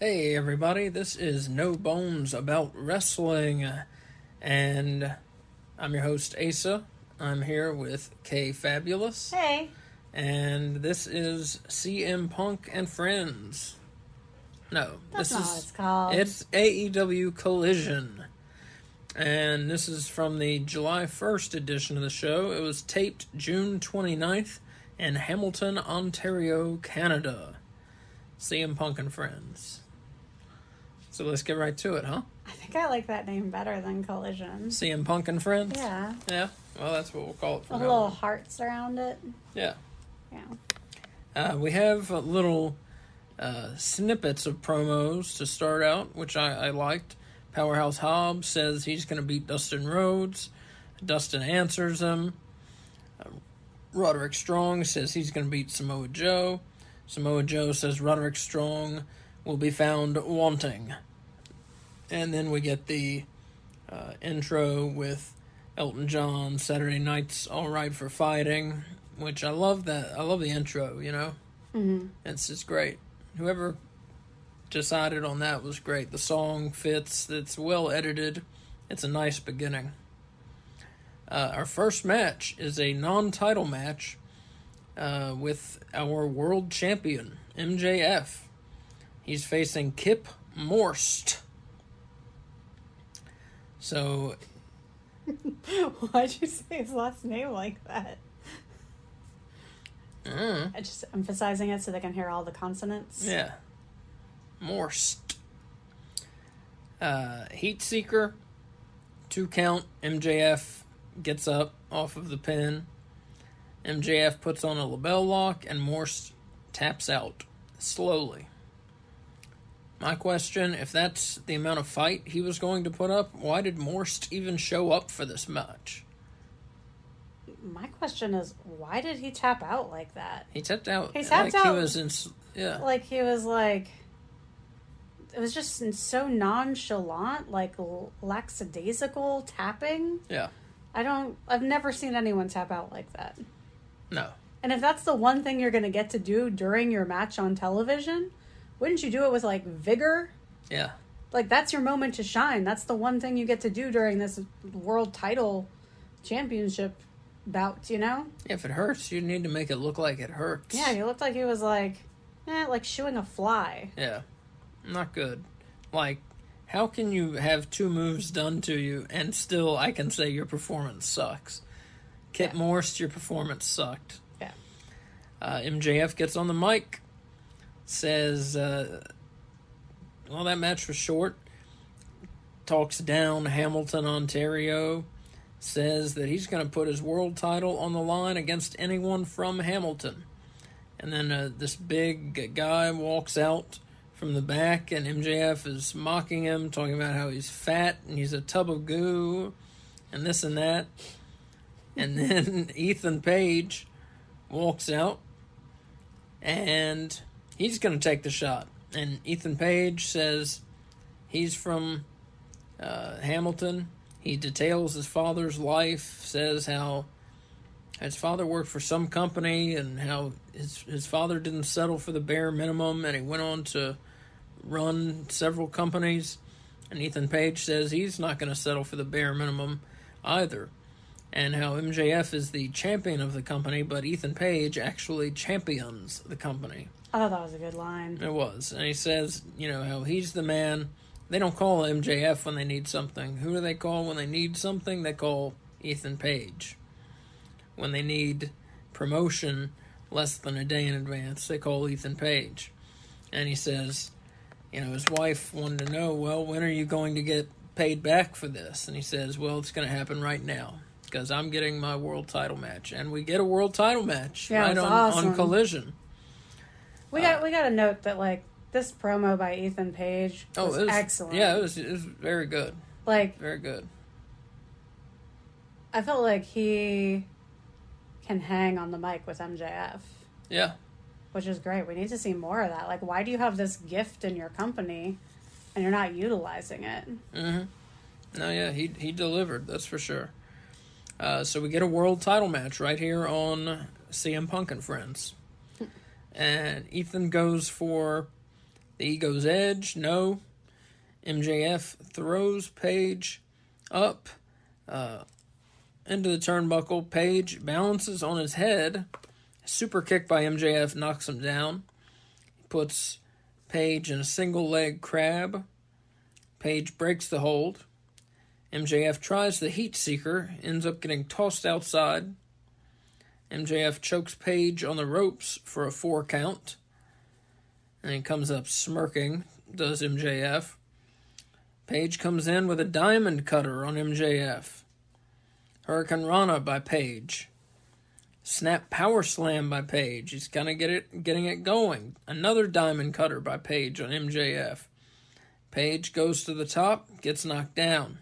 Hey everybody, this is No Bones About Wrestling, and I'm your host Asa. I'm here with Kay Fabulous, Hey. and this is CM Punk and Friends. No, That's this not is what it's called. it's AEW Collision, and this is from the July 1st edition of the show. It was taped June 29th in Hamilton, Ontario, Canada. CM Punk and Friends. So let's get right to it, huh? I think I like that name better than Collision. CM Punk and Friends? Yeah. Yeah. Well, that's what we'll call it With now little hearts around it. Yeah. Yeah. Uh, we have uh, little uh, snippets of promos to start out, which I, I liked. Powerhouse Hobbs says he's going to beat Dustin Rhodes. Dustin answers him. Uh, Roderick Strong says he's going to beat Samoa Joe. Samoa Joe says Roderick Strong will be found wanting. And then we get the uh, intro with Elton John, Saturday Night's All Right for Fighting, which I love that. I love the intro, you know? Mm-hmm. It's just great. Whoever decided on that was great. The song fits, it's well edited, it's a nice beginning. Uh, our first match is a non title match uh, with our world champion, MJF. He's facing Kip Morst. So, Why'd you say his last name like that? I just emphasizing it so they can hear all the consonants. Yeah. Morst. Uh, Heat Seeker. Two count. MJF gets up off of the pin. MJF puts on a LeBell lock and Morst taps out slowly. My question if that's the amount of fight he was going to put up, why did Morst even show up for this match? My question is, why did he tap out like that? He tapped out He tapped like he out- was in. Yeah. Like he was like, it was just so nonchalant, like lackadaisical tapping. Yeah. I don't. I've never seen anyone tap out like that. No. And if that's the one thing you're going to get to do during your match on television, wouldn't you do it with like vigor? Yeah. Like that's your moment to shine. That's the one thing you get to do during this world title championship bout, you know? If it hurts, you need to make it look like it hurts. Yeah, he looked like he was like eh, like shooing a fly. Yeah. Not good. Like, how can you have two moves done to you and still I can say your performance sucks? Kit Yeah. Morse, your performance sucked. Yeah. Uh, MJF gets on the mic, says, uh, well, that match was short. Talks down Hamilton, Ontario. Says that he's going to put his world title on the line against anyone from Hamilton. And then uh, this big guy walks out from the back, and MJF is mocking him, talking about how he's fat and he's a tub of goo, and this and that. And then Ethan Page walks out, and he's going to take the shot. And Ethan Page says he's from uh, Hamilton. He details his father's life, says how his father worked for some company and how his his father didn't settle for the bare minimum and he went on to run several companies and Ethan Page says he's not going to settle for the bare minimum either and how MJF is the champion of the company but Ethan Page actually champions the company I thought that was a good line. it was and he says you know how he's the man they don't call MJF when they need something who do they call when they need something they call Ethan Page when they need promotion less than a day in advance, they call Ethan Page. And he says, you know, his wife wanted to know, well, when are you going to get paid back for this? And he says, well, it's going to happen right now because I'm getting my world title match. And we get a world title match Yeah, right on, awesome. on Collision. We got we got to note that like this promo by Ethan Page was, Oh, it was excellent. Yeah, it was, it was very good. like Very good. I felt like he can hang on the mic with MJF, Yeah. which is great. We need to see more of that. Like, why do you have this gift in your company and you're not utilizing it? hmm No, yeah, he he delivered. That's for sure. Uh, so we get a world title match right here on CM Punk and Friends, and Ethan goes for The Ego's Edge, no. MJF throws Page up uh, into the turnbuckle. Page balances on his head. Super kick by MJF knocks him down. He puts Page in a single leg crab. Page breaks the hold. MJF tries the heat seeker, ends up getting tossed outside. MJF chokes Page on the ropes for a four count. And he comes up smirking, does MJF. Page comes in with a diamond cutter on MJF. Hurricanrana by Page. Snap power slam by Page. He's kind of get it, getting it going. Another diamond cutter by Page on MJF. Page goes to the top, gets knocked down.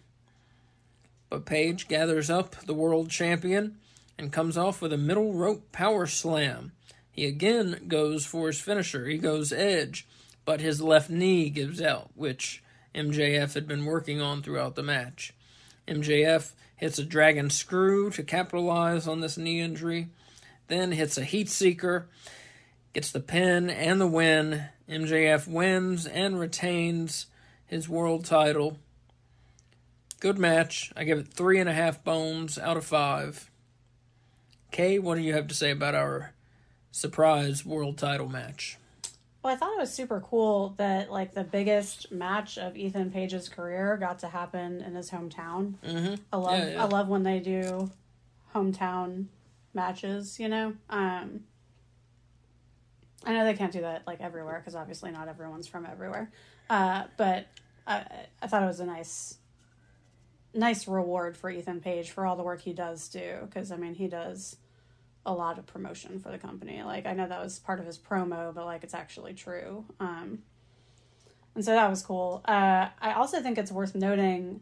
But Page gathers up the world champion and comes off with a middle rope power slam. He again goes for his finisher. He goes edge, but his left knee gives out, which MJF had been working on throughout the match. MJF hits a dragon screw to capitalize on this knee injury, then hits a heat seeker, gets the pin and the win. MJF wins and retains his world title. Good match. I give it three and a half bones out of five. Kay, what do you have to say about our surprise world title match? Well, I thought it was super cool that like the biggest match of Ethan Page's career got to happen in his hometown. Mm-hmm. I love Yeah, yeah. I love when they do hometown matches. You know, um, I know they can't do that like everywhere because obviously not everyone's from everywhere. Uh, but I I thought it was a nice nice reward for Ethan Page for all the work he does do because I mean he does a lot of promotion for the company. Like I know that was part of his promo, but like it's actually true. Um, and so that was cool. Uh, I also think it's worth noting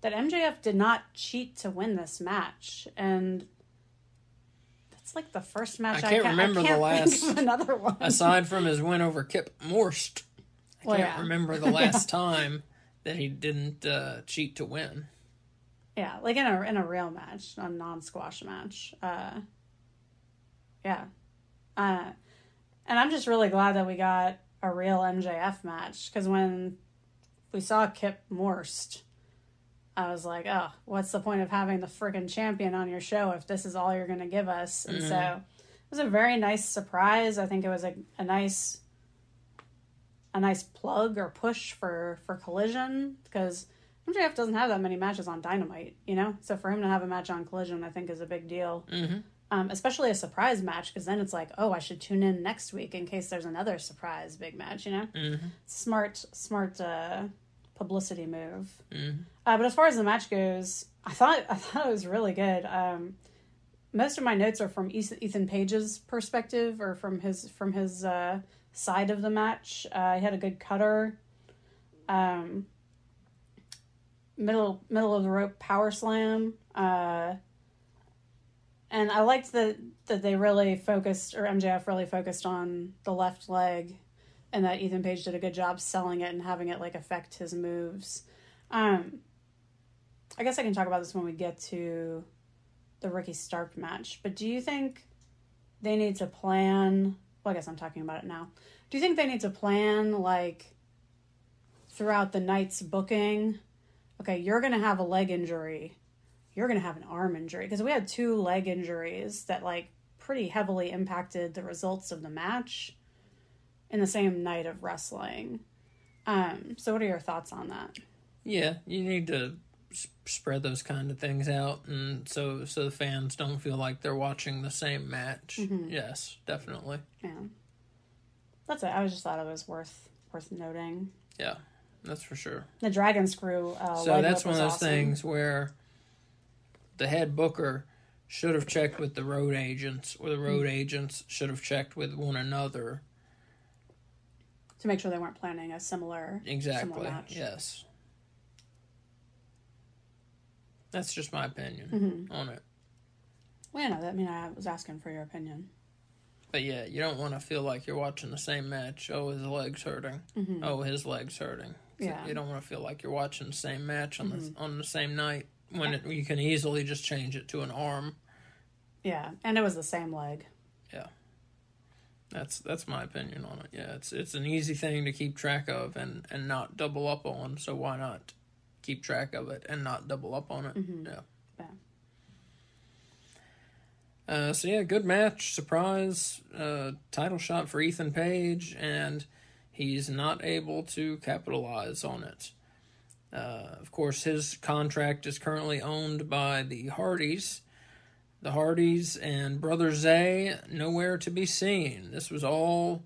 that MJF did not cheat to win this match, and that's like the first match I I can't remember the I can't last- another one. Aside from his win over Kip Morst, I Well, can't yeah. remember the last time that he didn't uh, cheat to win. Yeah, like in a in a real match, a non squash match. Uh, yeah, uh, and I'm just really glad that we got a real MJF match because when we saw Kip Morst, I was like, oh, what's the point of having the friggin' champion on your show if this is all you're gonna give us? And so it was a very nice surprise. I think it was a, a nice a nice plug or push for for Collision because MJF doesn't have that many matches on Dynamite, you know. So for him to have a match on Collision, I think is a big deal. Mm-hmm. Um, especially a surprise match because then it's like, oh, I should tune in next week in case there's another surprise big match, you know. Mm-hmm. Smart, smart uh, publicity move. Mm-hmm. Uh, but as far as the match goes, I thought I thought it was really good. Um, most of my notes are from Ethan Ethan Page's perspective or from his from his uh, side of the match. Uh, he had a good cutter. Um, middle middle of the rope power slam. Uh, and I liked that that they really focused or MJF really focused on the left leg and that Ethan Page did a good job selling it and having it like affect his moves. Um, I guess I can talk about this when we get to the Ricky Stark match. But do you think they need to plan? Well, I guess I'm talking about it now. Do you think they need to plan like throughout the night's booking? Okay, you're gonna have a leg injury. You're gonna have an arm injury because we had two leg injuries that like pretty heavily impacted the results of the match in the same night of wrestling. Um, so what are your thoughts on that? Yeah, you need to spread those kind of things out, and so so the fans don't feel like they're watching the same match. Mm-hmm. Yes, definitely. Yeah, that's it. I was just thought it was worth worth noting. Yeah, that's for sure. The dragon screw. Uh, so that's one of those awesome. things where the head booker should have checked with the road agents, or the road agents should have checked with one another. to make sure they weren't planning a similar Exactly. similar match. Yes. That's just my opinion Mm-hmm. on it. Well, yeah, no, that I mean I was asking for your opinion. But yeah, you don't want to feel like you're watching the same match. Oh, his leg's hurting. Mm-hmm. Oh, his leg's hurting. Yeah. You don't want to feel like you're watching the same match on Mm-hmm. the on the same night when it, you can easily just change it to an arm. Yeah, and it was the same leg. Yeah. That's that's my opinion on it. Yeah, it's it's an easy thing to keep track of and and not double up on. So why not keep track of it and not double up on it? Yeah. Yeah. Uh, so yeah, good match, surprise, uh, title shot for Ethan Page, and he's not able to capitalize on it. Uh, of course, his contract is currently owned by the Hardys. The Hardys and Brother Zay nowhere to be seen. This was all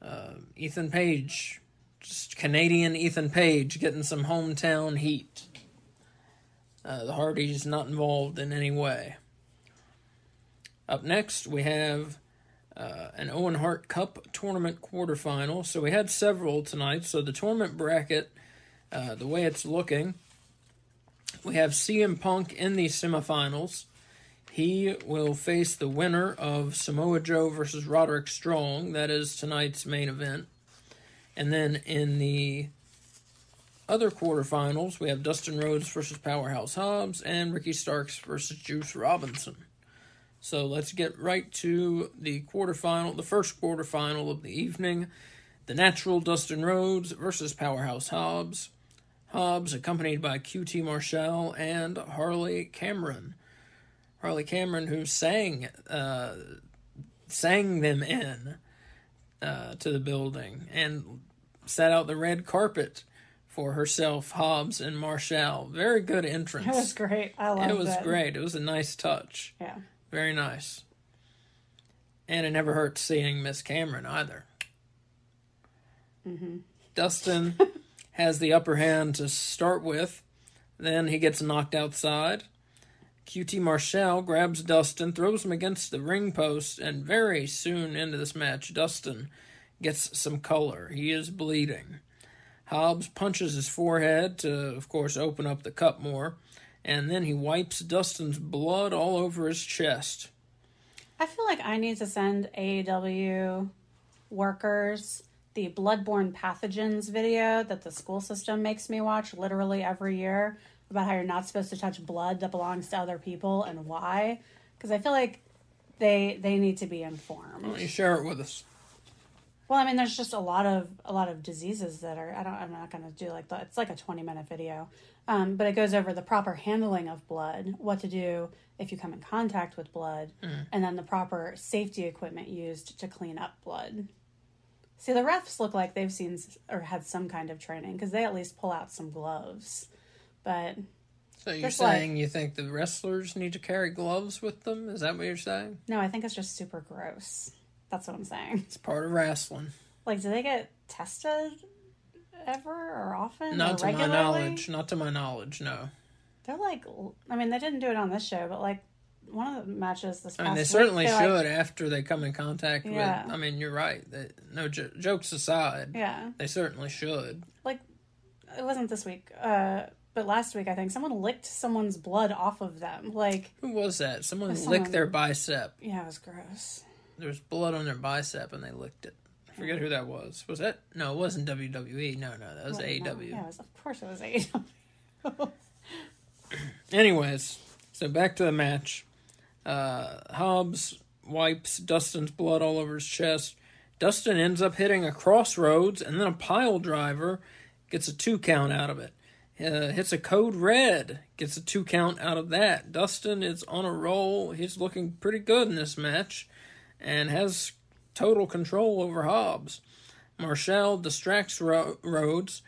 uh, Ethan Page, just Canadian Ethan Page getting some hometown heat. Uh, the Hardys not involved in any way. Up next, we have uh, an Owen Hart Cup tournament quarterfinal. So we had several tonight. So the tournament bracket, uh, the way it's looking, we have CM Punk in the semifinals. He will face the winner of Samoa Joe versus Roderick Strong. That is tonight's main event. And then in the other quarterfinals, we have Dustin Rhodes versus Powerhouse Hobbs and Ricky Starks versus Juice Robinson. So let's get right to the quarterfinal, the first quarterfinal of the evening. The natural Dustin Rhodes versus Powerhouse Hobbs. Hobbs accompanied by QT Marshall and Harley Cameron. Harley Cameron, who sang uh, sang them in uh, to the building and set out the red carpet for herself, Hobbs and Marshall. Very good entrance. It was great. I loved it. It was great. It was a nice touch. Yeah. Very nice. And it never hurts seeing Miss Cameron either. Mm-hmm. Dustin has the upper hand to start with. Then he gets knocked outside. QT Marshall grabs Dustin, throws him against the ring post, and very soon into this match, Dustin gets some color. He is bleeding. Hobbs punches his forehead to, of course, open up the cup more, and then he wipes Dustin's blood all over his chest. I feel like I need to send AEW workers the bloodborne pathogens video that the school system makes me watch literally every year about how you're not supposed to touch blood that belongs to other people and why because i feel like they they need to be informed Why don't you share it with us? well i mean there's just a lot of a lot of diseases that are i don't i'm not going to do like the it's like a 20 minute video um, but it goes over the proper handling of blood what to do if you come in contact with blood and then the proper safety equipment used to clean up blood see the refs look like they've seen or had some kind of training because they at least pull out some gloves but So you're Just like- saying you think the wrestlers need to carry gloves with them? Is that what you're saying? no i think it's just super gross that's what i'm saying It's part of wrestling. like do they get tested ever or often Not or to my knowledge. Not to my knowledge, no. They're like, I mean, they didn't do it on this show, but like one of the matches this I mean, they certainly should like- after they come in contact Yeah. with. I mean, you're right. They, no jo- jokes aside, yeah, they certainly should. like it wasn't this week, uh, but last week I think someone licked someone's blood off of them. Like, Who was that? Someone Was licked someone- their bicep. yeah, it was gross. There was blood on their bicep, and they licked it. I forget who that was. Was that? No, it wasn't WWE. No, no, that was no, AEW. Yeah, was, of course it was AEW. Anyways, so back to the match. Uh, Hobbs wipes Dustin's blood all over his chest. Dustin ends up hitting a Cross Rhodes and then a pile driver, gets a two count out of it. Uh, hits a code red, gets a two count out of that. Dustin is on a roll. He's looking pretty good in this match and has total control over Hobbs. Marshall distracts Ro- Rhodes,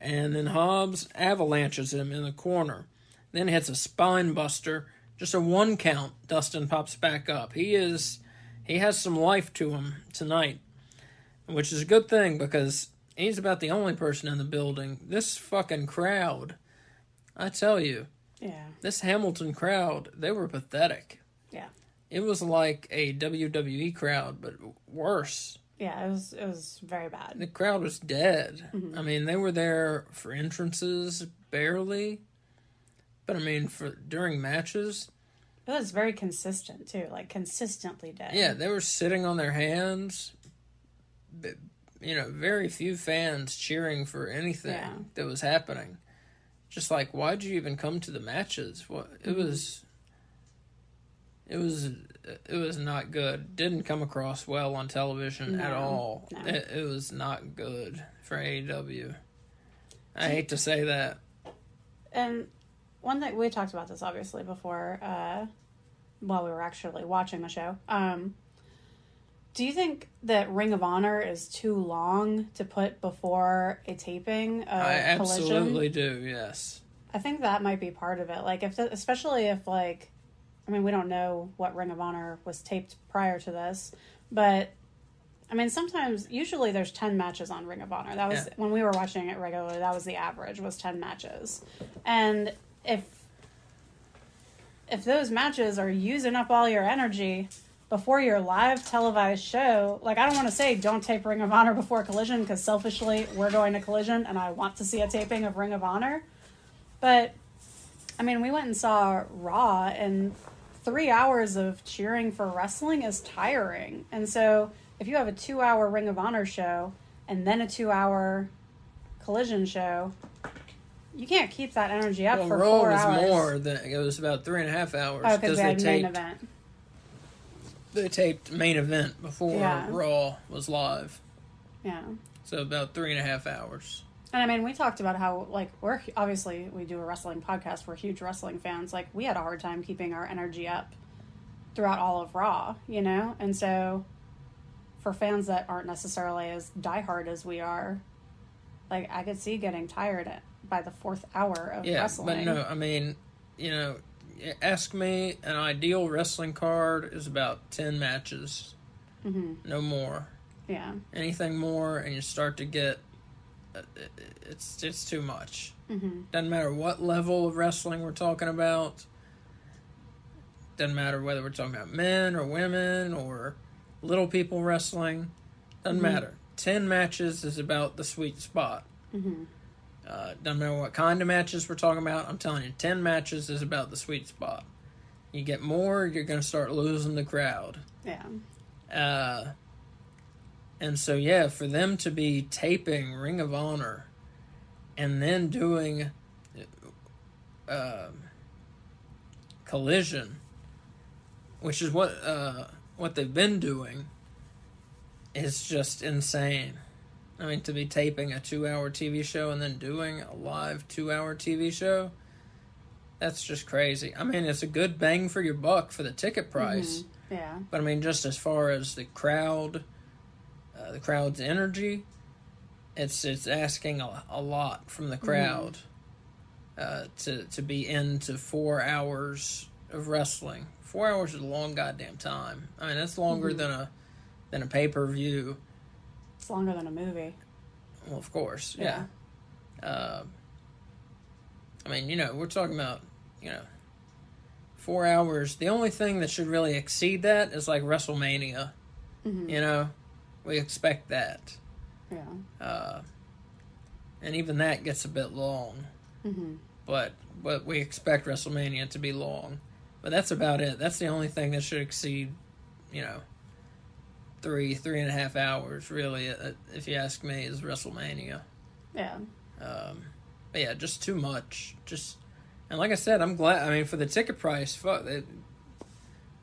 and then Hobbs avalanches him in the corner. Then hits a spine buster. Just a one count. Dustin pops back up. He is he has some life to him tonight, which is a good thing because he's about the only person in the building. This fucking crowd, I tell you, yeah, this Hamilton crowd, they were pathetic. yeah, It was like a WWE crowd, but worse. yeah. It was it was very bad. The crowd was dead. Mm-hmm. I mean, they were there for entrances barely, but I mean, for during matches, It was very consistent too, like consistently dead. yeah, they were sitting on their hands. But, you know, very few fans cheering for anything Yeah. that was happening. Just like, why'd you even come to the matches? What it mm-hmm. was. It was it was not good. Didn't come across well on television at all. no. It, it was not good for AEW. I hate to say that. And one thing we talked about this obviously before, uh, while we were actually watching the show. Um, do you think that Ring of Honor is too long to put before a taping of I Collision? absolutely do. Yes. I think that might be part of it. Like if, the, especially if like, I mean, we don't know what Ring of Honor was taped prior to this, but I mean, sometimes, usually there's ten matches on Ring of Honor. That was Yeah. when we were watching it regularly. That was the average was ten matches, and if if those matches are using up all your energy before your live televised show, like I don't want to say don't tape Ring of Honor before Collision because selfishly we're going to Collision and I want to see a taping of Ring of Honor. But I mean, we went and saw Raw, and three hours of cheering for wrestling is tiring. And so, if you have a two hour Ring of Honor show and then a two hour Collision show, you can't keep that energy up Well, for Raw four was hours. more than it was about three and a half hours Oh, because they had main taped event. they taped main event before Yeah. Raw was live, Yeah. so about three and a half hours. And I mean, we talked about how, like, we're obviously, we do a wrestling podcast. We're huge wrestling fans. Like, we had a hard time keeping our energy up throughout all of Raw, you know? And so, for fans that aren't necessarily as diehard as we are, like, I could see getting tired by the fourth hour of Yeah, wrestling. but no, I mean, you know, ask me, an ideal wrestling card is about ten matches, hmm no more. Yeah. Anything more, and you start to get, it's it's too much. hmm Doesn't matter what level of wrestling we're talking about. Doesn't matter whether we're talking about men or women or little people wrestling. Doesn't Mhm. matter. Ten matches is about the sweet spot. hmm Uh, doesn't matter what kind of matches we're talking about. I'm telling you, ten matches is about the sweet spot. You get more, you're going to start losing the crowd. Yeah. Uh, and so, yeah, for them to be taping Ring of Honor and then doing uh, Collision, which is what uh, what they've been doing, is just insane. I mean, to be taping a two-hour TV show and then doing a live two-hour TV show, that's just crazy. I mean, it's a good bang for your buck for the ticket price. Mhm. Yeah. But I mean, just as far as the crowd, uh, the crowd's energy, it's it's asking a, a lot from the crowd uh, to to be into four hours of wrestling. Four hours is a long goddamn time. I mean, that's longer Mhm. than a than a pay per view. It's longer than a movie. Well, of course, yeah. Uh, I mean, you know, we're talking about you know four hours. The only thing that should really exceed that is like WrestleMania. hmm You know, we expect that. Yeah. Uh, and even that gets a bit long, hmm but but we expect WrestleMania to be long. But that's about it. That's the only thing that should exceed, you know, three three and a half hours. Really, uh, if you ask me, is WrestleMania. Yeah. Um, but yeah, just too much. Just and like I said, I'm glad. I mean, for the ticket price, fuck it,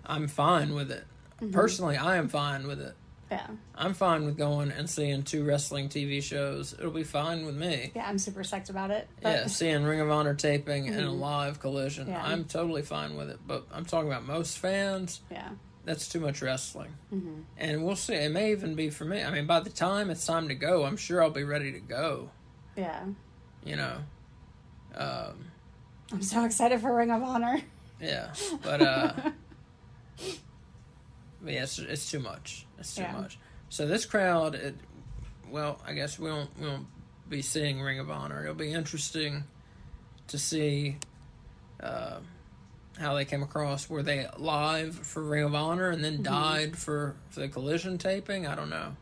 I'm fine with it. Mhm. Personally, I am fine with it. Yeah. I'm fine with going and seeing two wrestling TV shows. It'll be fine with me. Yeah. I'm super psyched about it. But Yeah, seeing Ring of Honor taping and a Mhm. live collision, Yeah. I'm totally fine with it. But I'm talking about most fans. Yeah. That's too much wrestling, hmm and we'll see. It may even be for me. I mean, by the time it's time to go, I'm sure I'll be ready to go. Yeah. You know, um, I'm so excited for Ring of Honor. yeah. But uh, but yeah, it's, it's too much. It's too Yeah. much. So this crowd, it, well, I guess we won't we won't be seeing Ring of Honor. It'll be interesting to see uh, how they came across. Were they live for Ring of Honor and then Mhm. died for, for the collision taping? I don't know.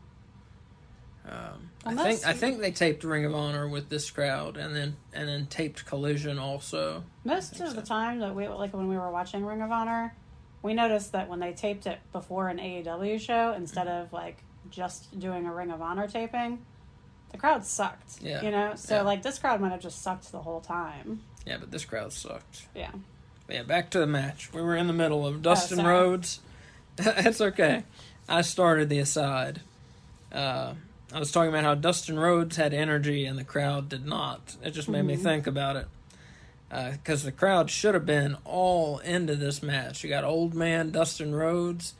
Um, I think I think they taped Ring of Honor with this crowd and then and then taped Collision also. Most of the time that we like when we were watching Ring of Honor, we noticed that when they taped it before an AEW show instead of like just doing a Ring of Honor taping, the crowd sucked. Yeah. You know? So Yeah. like this crowd might have just sucked the whole time. Yeah, but this crowd sucked. Yeah. But yeah, back to the match. We were in the middle of Dustin Oh. Rhodes That's okay. I started the aside. Uh, I was talking about how Dustin Rhodes had energy and the crowd did not. It just made me think about it. Because the crowd should have been all into this match. You got old man Dustin Rhodes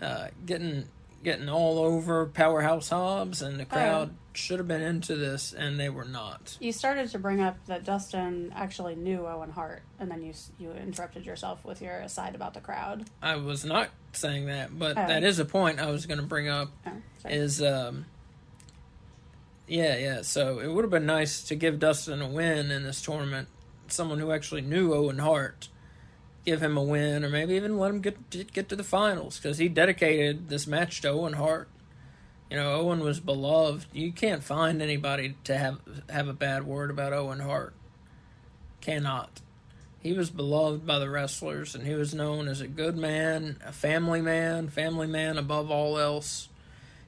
uh, getting getting all over Powerhouse Hobbs, and the crowd should have been into this, and they were not. You started to bring up that Dustin actually knew Owen Hart, and then you you interrupted yourself with your aside about the crowd. I was not saying that, but Oh. that is a point I was going to bring up. Oh, is um yeah yeah so it would have been nice to give dustin a win in this tournament someone who actually knew owen hart give him a win or maybe even let him get get to the finals because he dedicated this match to owen hart. You know owen was beloved. You can't find anybody to have have a bad word about owen hart. Cannot. He was beloved by the wrestlers and he was known as a good man a family man family man above all else.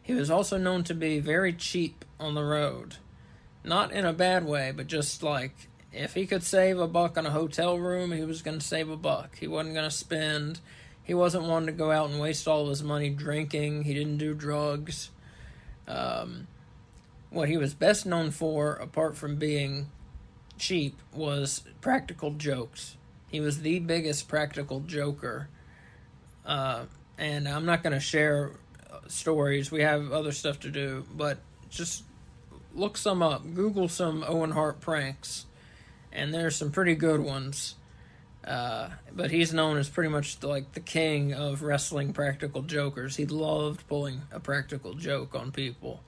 He was also known to be very cheap on the road. Not in a bad way, but just like if he could save a buck on a hotel room, he was going to save a buck. He wasn't going to spend. He wasn't one to go out and waste all his money drinking. He didn't do drugs. Um, what he was best known for, apart from being cheap, was practical jokes. He was the biggest practical joker. Uh, and I'm not going to share stories. We have other stuff to do, but just look some up. Google some Owen Hart pranks, and there's some pretty good ones. Uh, but he's known as pretty much like the king of wrestling practical jokers. He loved pulling a practical joke on people,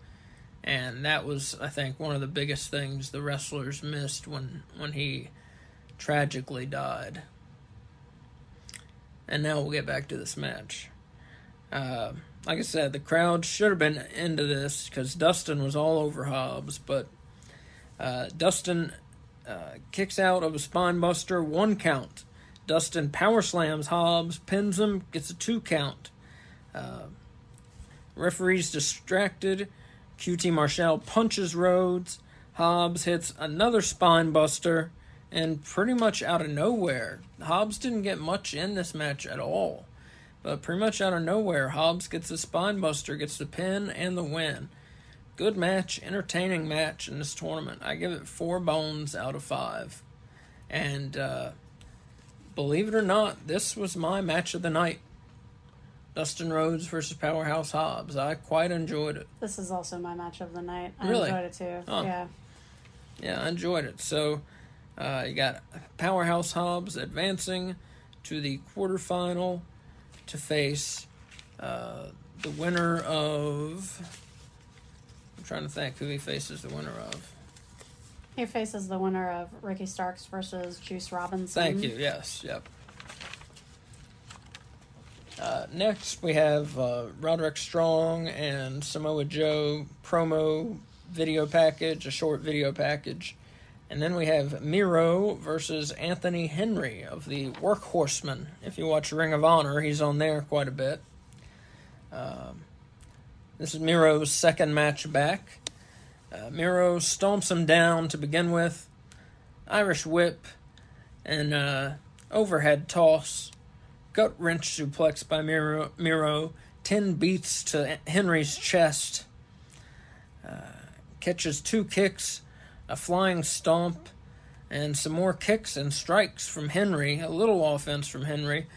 and that was, I think, one of the biggest things the wrestlers missed when when he tragically died. And now we'll get back to this match. Uh, like I said, the crowd should have been into this because Dustin was all over Hobbs, but uh, Dustin uh, kicks out of a spine buster, one count. Dustin power slams Hobbs, pins him, gets a two count. Uh, referee's distracted. QT Marshall punches Rhodes. Hobbs hits another spine buster, and pretty much out of nowhere, Hobbs didn't get much in this match at all. But pretty much out of nowhere, Hobbs gets the spine buster, gets the pin and the win. Good match, entertaining match in this tournament. I give it four bones out of five. And uh, believe it or not, this was my match of the night. Dustin Rhodes versus Powerhouse Hobbs. I quite enjoyed it. This is also my match of the night. I Really? enjoyed it too. Oh. Yeah. Yeah, I enjoyed it. So uh, you got Powerhouse Hobbs advancing to the quarterfinal to face uh, the winner of. Trying to think who he faces the winner of. He faces the winner of Ricky Starks versus Juice Robinson. Thank you. Yes. Yep. Uh, next, we have uh, Roderick Strong and Samoa Joe promo video package, a short video package. And then we have Miro versus Anthony Henry of the Workhorsemen. If you watch Ring of Honor, he's on there quite a bit. Um, this is Miro's second match back. Uh, Miro stomps him down to begin with. Irish whip and uh, overhead toss. Gut wrench suplex by Miro. Miro. Ten beats to Henry's chest. Uh, catches two kicks, a flying stomp, and some more kicks and strikes from Henry. A little offense from Henry.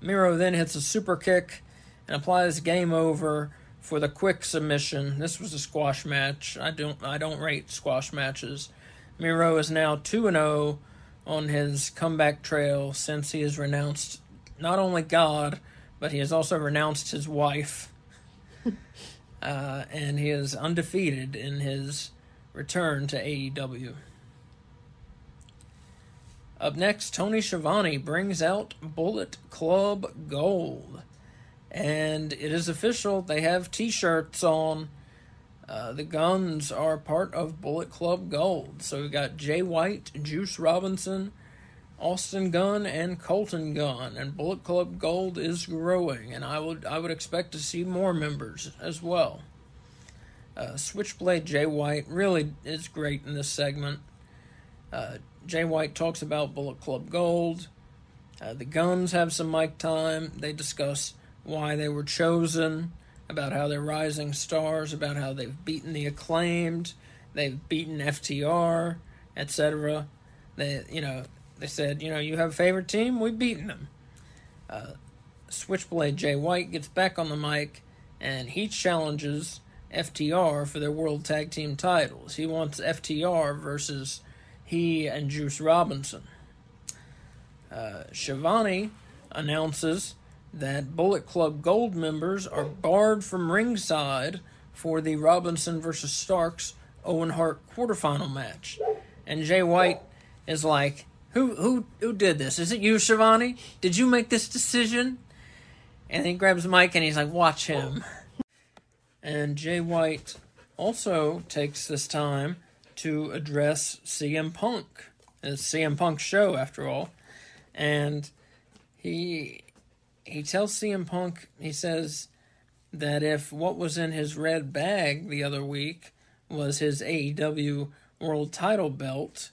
Miro then hits a super kick and applies game over for the quick submission. This was a squash match. I don't I don't rate squash matches. Miro is now 2 and 0 on his comeback trail since he has renounced not only God, but he has also renounced his wife. uh, and he is undefeated in his return to AEW. Up next, Tony Schiavone brings out Bullet Club Gold. And it is official, they have t shirts on. Uh, the guns are part of Bullet Club Gold. So we've got Jay White, Juice Robinson, Austin Gunn, and Colton Gunn. And Bullet Club Gold is growing, and I would I would expect to see more members as well. Uh, Switchblade Jay White really is great in this segment. Uh, Jay White talks about Bullet Club Gold. Uh, the Guns have some mic time. They discuss why they were chosen, about how they're rising stars, about how they've beaten the acclaimed, they've beaten FTR, etc. They, you know, they said, you know, you have a favorite team, we've beaten them. Uh, Switchblade Jay White gets back on the mic and he challenges FTR for their World Tag Team titles. He wants FTR versus he and Juice Robinson. Uh, Schiavone announces that Bullet Club Gold members are barred from ringside for the Robinson versus Starks Owen Hart quarterfinal match. And Jay White is like, "Who who who did this? Is it you, Schiavone? Did you make this decision?" And he grabs Mike and he's like, "Watch him." And Jay White also takes this time to address CM Punk. It's CM Punk's show, after all. And he he tells CM Punk, he says that if what was in his red bag the other week was his AEW world title belt,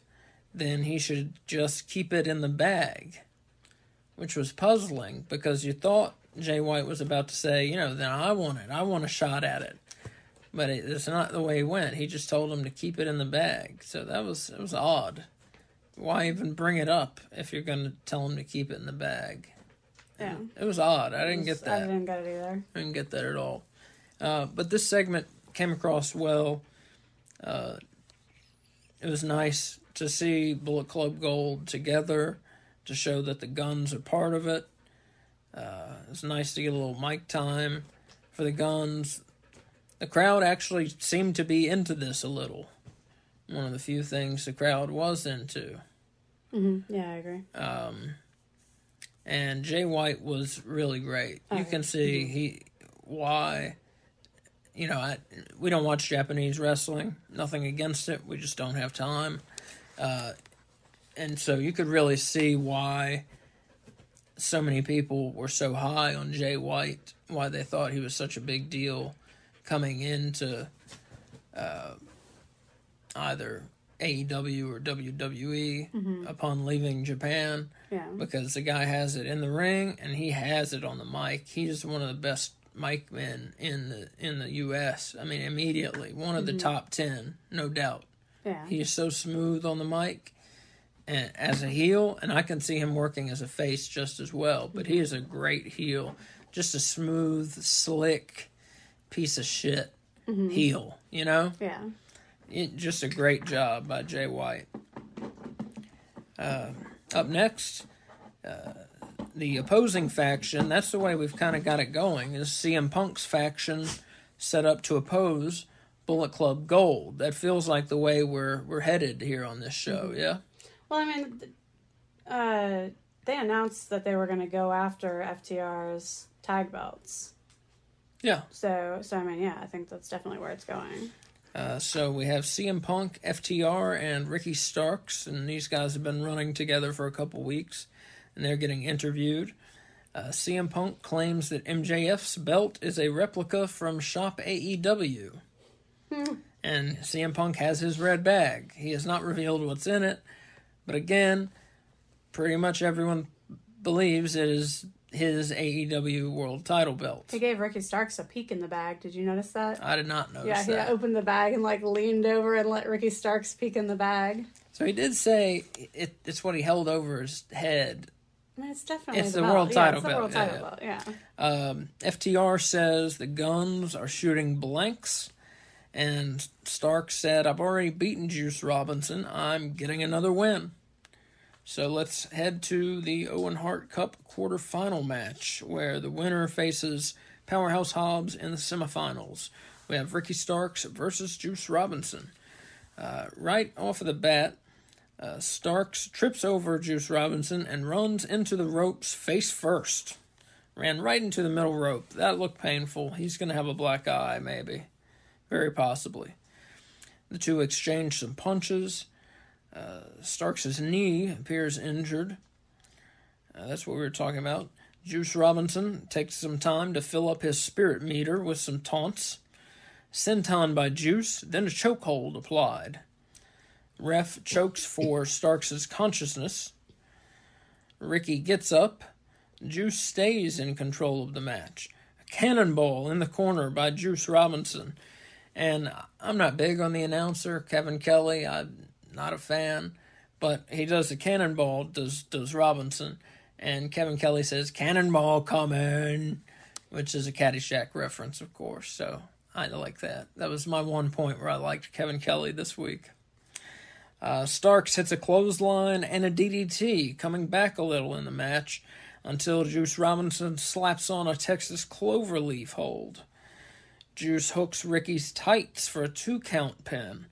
then he should just keep it in the bag. Which was puzzling because you thought Jay White was about to say, you know, then I want it. I want a shot at it. But it, it's not the way he went. He just told him to keep it in the bag. So that was it was odd. Why even bring it up if you're going to tell him to keep it in the bag? Yeah. It was odd. I didn't get that. I didn't get it either. I didn't get that at all. Uh, but this segment came across well. Uh, it was nice to see Bullet Club Gold together to show that the guns are part of it. Uh, it's nice to get a little mic time for the guns. The crowd actually seemed to be into this a little. One of the few things the crowd was into. hmm Yeah, I agree. Um, and Jay White was really great. You Oh, can see he why. You know, I, we don't watch Japanese wrestling. Nothing against it. We just don't have time. Uh, and so you could really see why so many people were so high on Jay White. Why they thought he was such a big deal coming into uh, either AEW or WWE mm-hmm. upon leaving Japan Yeah. because the guy has it in the ring and he has it on the mic. He's one of the best mic men in the in the U.S. I mean, immediately one of the mm-hmm. top ten, no doubt. Yeah. He is so smooth on the mic, and as a heel, and I can see him working as a face just as well. But he is a great heel, just a smooth, slick piece of shit mm-hmm. heel. You know, yeah. It, just a great job by Jay White. Uh, up next, uh, the opposing faction. That's the way we've kind of got it going. Is CM Punk's faction set up to oppose Bullet Club Gold? That feels like the way we're we're headed here on this show. Yeah. Well, I mean, uh, they announced that they were going to go after FTR's tag belts. Yeah. So, so I mean, yeah, I think that's definitely where it's going. Uh, so we have CM Punk, FTR, and Ricky Starks, and these guys have been running together for a couple weeks, and they're getting interviewed. Uh, CM Punk claims that MJF's belt is a replica from Shop AEW. And CM Punk has his red bag. He has not revealed what's in it, but again, pretty much everyone believes it is his AEW World Title belt. He gave Ricky Starks a peek in the bag. Did you notice that? I did not notice yeah, he that. opened the bag and like leaned over and let Ricky Starks peek in the bag. So he did say it, it's what he held over his head. I mean, it's definitely It's the, the belt. world yeah, title it's the belt, world yeah, title yeah. belt. Yeah. Um, FTR says the guns are shooting blanks, and Stark said, "I've already beaten Juice Robinson. I'm getting another win." So let's head to the Owen Hart Cup quarterfinal match, where the winner faces Powerhouse Hobbs in the semifinals. We have Ricky Starks versus Juice Robinson. Uh, right off of the bat, uh, Starks trips over Juice Robinson and runs into the ropes face first. Ran right into the middle rope. That looked painful. He's going to have a black eye, maybe. Very possibly. The two exchange some punches. Uh, Starks' knee appears injured. Uh, that's what we were talking about. Juice Robinson takes some time to fill up his spirit meter with some taunts. Senton by Juice, then a chokehold applied. Ref chokes for Starks' consciousness. Ricky gets up, Juice stays in control of the match. A cannonball in the corner by Juice Robinson. And I'm not big on the announcer, Kevin Kelly. I'm not a fan. But he does the cannonball, does does Robinson. And Kevin Kelly says, Cannonball coming, which is a Caddyshack reference, of course. So I like that. That was my one point where I liked Kevin Kelly this week. Uh, Starks hits a clothesline and a DDT, coming back a little in the match until Juice Robinson slaps on a Texas cloverleaf hold. Juice hooks Ricky's tights for a two count pin.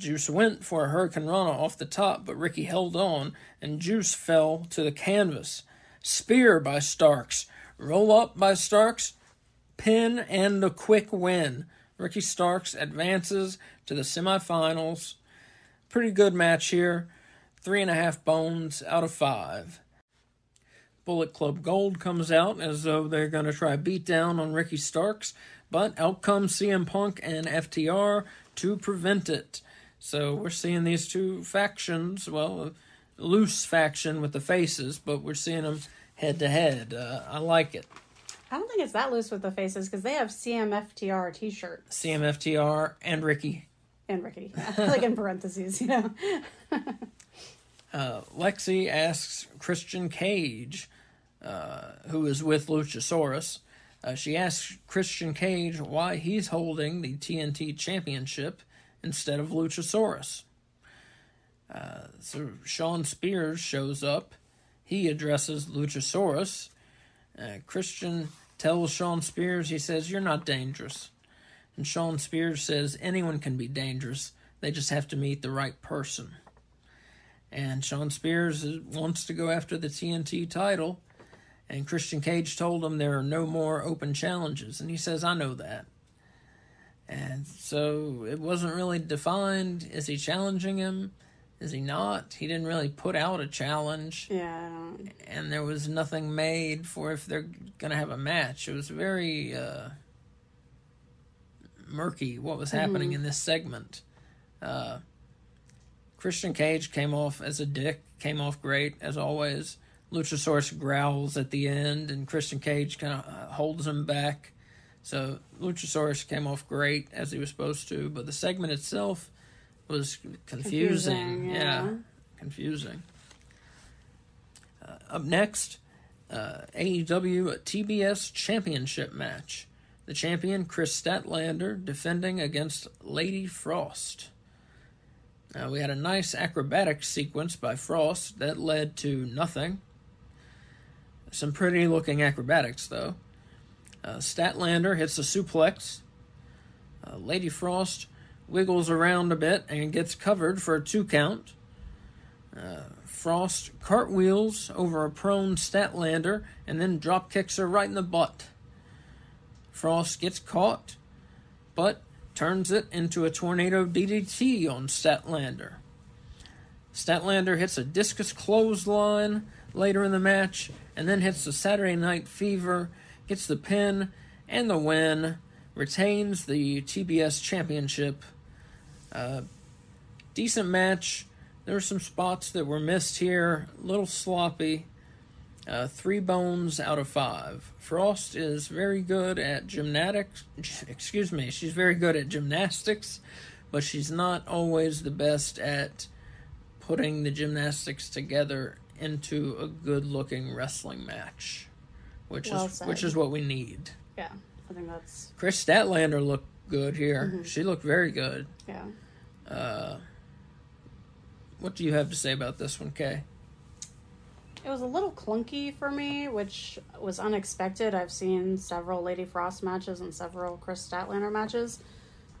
Juice went for a Hurricane hurricanrana off the top, but Ricky held on, and Juice fell to the canvas. Spear by Starks. Roll up by Starks. Pin and a quick win. Ricky Starks advances to the semifinals. Pretty good match here. Three and a half bones out of five. Bullet Club Gold comes out as though they're going to try beat down on Ricky Starks, but out comes CM Punk and FTR to prevent it. So we're seeing these two factions, well, a loose faction with the faces, but we're seeing them head to head. Uh, I like it. I don't think it's that loose with the faces because they have CMFTR t shirts. CMFTR and Ricky. And Ricky. like in parentheses, you know. uh, Lexi asks Christian Cage, uh, who is with Luchasaurus, uh, she asks Christian Cage why he's holding the TNT Championship instead of Luchasaurus. Uh, so Shawn Spears shows up. He addresses Luchasaurus. Uh, Christian tells Shawn Spears, he says, You're not dangerous. And Shawn Spears says, Anyone can be dangerous. They just have to meet the right person. And Shawn Spears wants to go after the TNT title. And Christian Cage told him there are no more open challenges. And he says, I know that. And so it wasn't really defined. Is he challenging him? Is he not? He didn't really put out a challenge. Yeah. And there was nothing made for if they're going to have a match. It was very uh, murky what was happening mm-hmm. in this segment. Uh, Christian Cage came off as a dick, came off great, as always. Luchasaurus growls at the end, and Christian Cage kind of uh, holds him back. So Luchasaurus came off great as he was supposed to, but the segment itself was confusing. confusing yeah. yeah. confusing. Uh, up next, uh, AEW TBS Championship match. The champion Kris Statlander defending against Lady Frost. Uh, we had a nice acrobatic sequence by Frost that led to nothing. Some pretty looking acrobatics, though. Uh, Statlander hits a suplex. Uh, Lady Frost wiggles around a bit and gets covered for a two count. Uh, Frost cartwheels over a prone Statlander and then drop kicks her right in the butt. Frost gets caught, but turns it into a tornado DDT on Statlander. Statlander hits a discus clothesline later in the match and then hits the Saturday Night Fever gets the pin and the win, retains the TBS championship. Uh, decent match. There were some spots that were missed here, a little sloppy. Uh, three bones out of five. Frost is very good at gymnastics. Excuse me, she's very good at gymnastics, but she's not always the best at putting the gymnastics together into a good looking wrestling match which well is said. which is what we need. Yeah, I think that's. Kris Statlander looked good here. Mm-hmm. She looked very good. Yeah. Uh, what do you have to say about this one, Kay? It was a little clunky for me, which was unexpected. I've seen several Lady Frost matches and several Chris Statlander matches,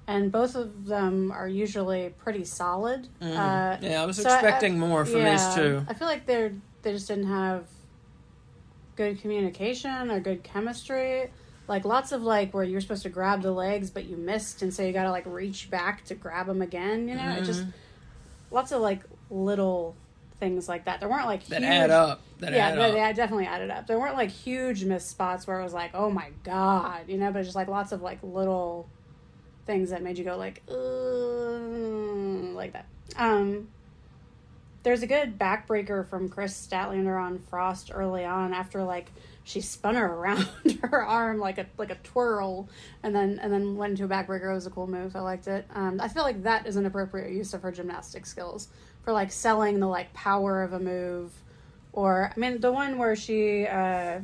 and both of them are usually pretty solid. Mm. Uh, yeah, I was so expecting I, more from yeah, these two. I feel like they're they just didn't have good communication or good chemistry. Like lots of like where you're supposed to grab the legs but you missed and so you got to like reach back to grab them again, you know? Mm-hmm. It just mm-hmm. lots of like little things like that. There weren't like that huge, add up. That yeah, add up. they definitely added up. There weren't like huge missed spots where it was like, oh my god, you know, but just like lots of like little things that made you go like, like that. Um, there's a good backbreaker from Kris Statlander on Frost early on after like she spun her around her arm like a like a twirl and then and then went into a backbreaker. It was a cool move. I liked it. Um, I feel like that is an appropriate use of her gymnastic skills for like selling the like power of a move or I mean the one where she uh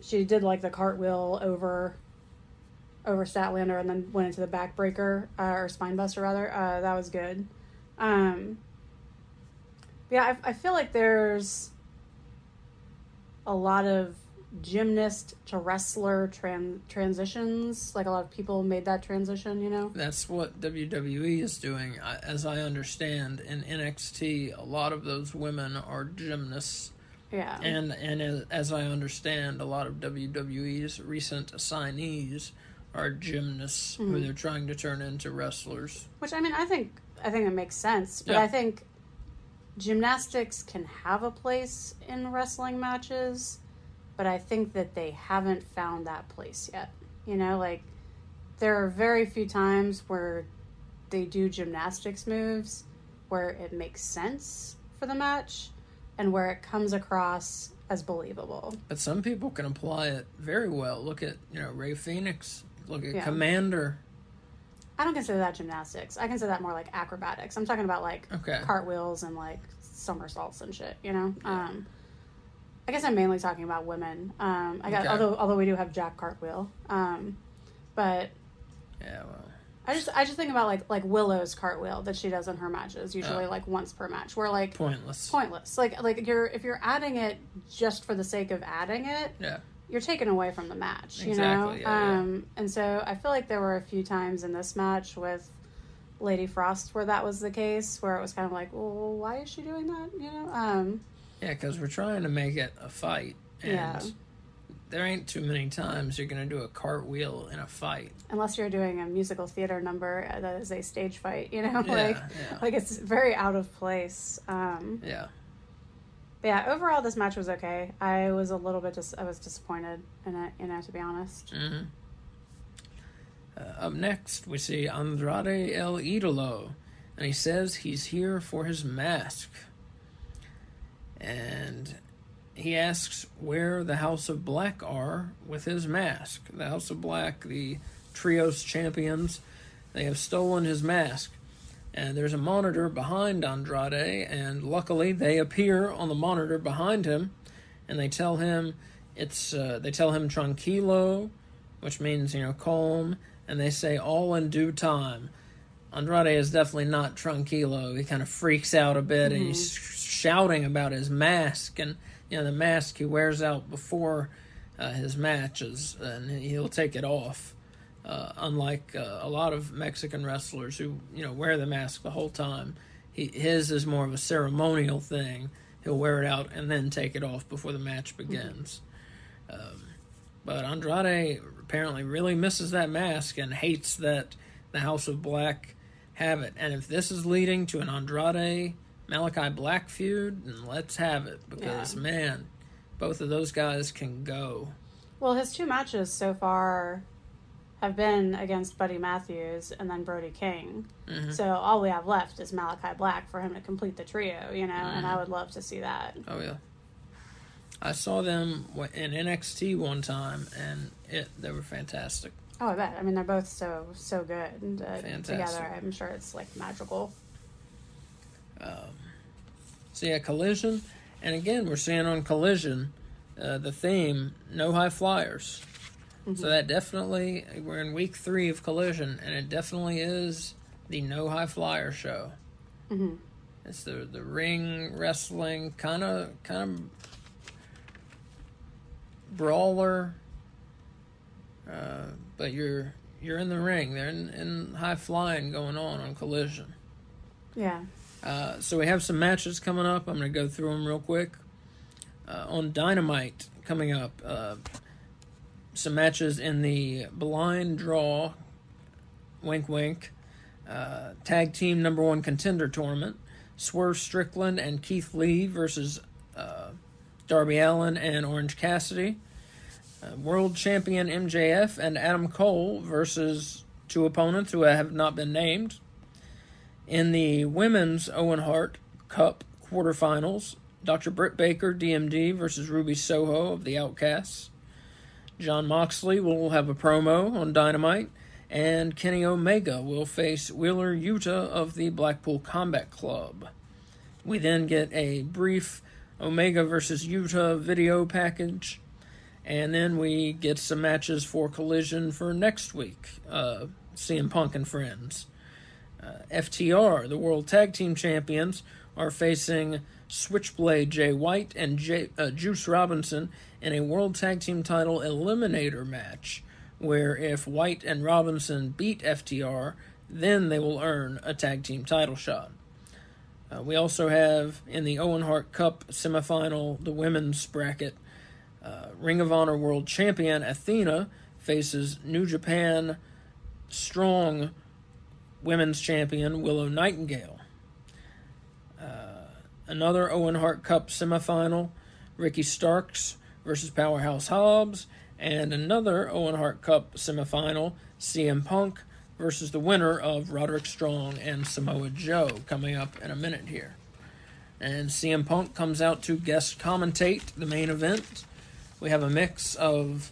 she did like the cartwheel over over Statlander and then went into the backbreaker uh, or spinebuster rather. Uh, that was good. Um, yeah, I, I feel like there's a lot of gymnast to wrestler tran- transitions. Like a lot of people made that transition, you know. That's what WWE is doing, as I understand. In NXT, a lot of those women are gymnasts, Yeah. and and as, I understand, a lot of WWE's recent assignees are gymnasts who Mhm. they're trying to turn into wrestlers. Which I mean, I think I think it makes sense, but Yeah. I think gymnastics can have a place in wrestling matches, but I think that they haven't found that place yet. You know, like there are very few times where they do gymnastics moves where it makes sense for the match and where it comes across as believable. But some people can apply it very well. Look at you know Rey Fenix. Look at Yeah. Komander. I don't consider that gymnastics. I consider that more like acrobatics. I'm talking about like Okay. cartwheels and like somersaults and shit. You know. Um, I guess I'm mainly talking about women. Um, I got Okay. although although we do have Jack Cartwheel. Um, but Yeah. Well. I just I just think about like like Willow's cartwheel that she does in her matches, usually Oh. like once per match. Where like Pointless. pointless. Like like you're if you're adding it just for the sake of adding it, Yeah. You're taken away from the match, you Exactly, know? yeah, yeah. um, And so I feel like there were a few times in this match with Lady Frost where that was the case, where it was kind of like, well, why is she doing that? You know? Um, Yeah, because we're trying to make it a fight, and Yeah. there ain't too many times you're gonna do a cartwheel in a fight. unless you're doing a musical theater number that is a stage fight, you know? Yeah, like, yeah. like it's very out of place. Um, Yeah. But yeah, overall, this match was okay. I was a little bit dis- I was disappointed in it, you know, to be honest. hmm Uh, up next, we see Andrade El Idolo, and he says he's here for his mask. And he asks where the House of Black are with his mask. The House of Black, the Trios champions, they have stolen his mask. And there's a monitor behind Andrade, and luckily they appear on the monitor behind him, and they tell him it's uh, they tell him tranquilo, which means you know calm, and they say all in due time. Andrade is definitely not tranquilo. He kind of freaks out a bit, and he's shouting about his mask, and you know the mask he wears out before uh, his matches, and he'll take it off. Uh, unlike uh, a lot of Mexican wrestlers who you know wear the mask the whole time, he, his is more of a ceremonial thing. He'll wear it out and then take it off before the match begins. Um, but Andrade apparently really misses that mask and hates that the House of Black have it. And if this is leading to an Andrade Malachi Black feud, then let's have it because Yeah. man, both of those guys can go. Well, his two matches so far have been against Buddy Matthews and then Brody King. Mhm. So all we have left is Malachi Black for him to complete the trio, you know, and I would love to see that. Oh yeah. I saw them in NXT one time, and it they were fantastic. Oh, I bet. I mean, they're both so so good and, uh, together. I'm sure it's like magical. Um, so yeah, Collision, and again we're seeing on Collision uh, the theme no high flyers. So that definitely we're in week three of Collision, and it definitely is the no high flyer show. hmm It's the the ring wrestling kind of kind of brawler, uh, but you're you're in the ring. They're in, in high flying going on on Collision. Yeah. Uh, so we have some matches coming up. I'm going to go through them real quick. Uh, on Dynamite coming up, uh, some matches in the blind draw, wink wink, uh, tag team number one contender tournament. Swerve Strickland and Keith Lee versus uh, Darby Allin and Orange Cassidy. Uh, world champion MJF and Adam Cole versus two opponents who have not been named. In the women's Owen Hart Cup quarterfinals. Dr. Britt Baker, DMD, versus Ruby Soho of the Outcasts. Jon Moxley will have a promo on Dynamite, and Kenny Omega will face Wheeler Yuta of the Blackpool Combat Club. We then get a brief Omega versus Yuta video package, and then we get some matches for Collision for next week. Uh, CM Punk and friends. Uh, FTR, the World Tag Team Champions, are facing Switchblade Jay White and Jay, uh, Juice Robinson in a World Tag Team Title Eliminator match, where if White and Robinson beat FTR, then they will earn a tag team title shot. Uh, we also have in the Owen Hart Cup semifinal, the women's bracket, uh, Ring of Honor World Champion Athena faces New Japan Strong Women's Champion Willow Nightingale. Another Owen Hart Cup semifinal, Ricky Starks versus Powerhouse Hobbs, and another Owen Hart Cup semifinal, CM Punk versus the winner of Roderick Strong and Samoa Joe, coming up in a minute here. And CM Punk comes out to guest commentate the main event. We have a mix of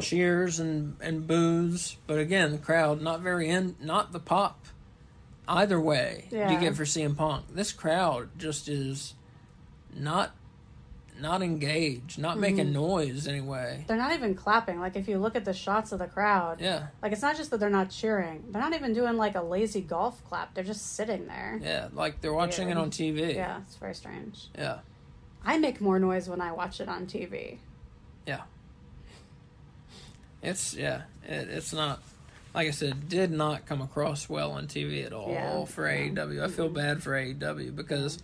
cheers and, and boos, but again, the crowd not very in, not the pop. Either way, Yeah. you get for CM Punk. This crowd just is not not engaged, not mm-hmm. making noise anyway. They're not even clapping. Like if you look at the shots of the crowd, Yeah, like it's not just that they're not cheering. They're not even doing like a lazy golf clap. They're just sitting there. yeah, like they're watching it on TV. Yeah, it's very strange. yeah. I make more noise when I watch it on TV. Yeah, it's yeah, it, it's not like I said, did not come across well on TV at all Yeah. for AEW. I feel bad for AEW because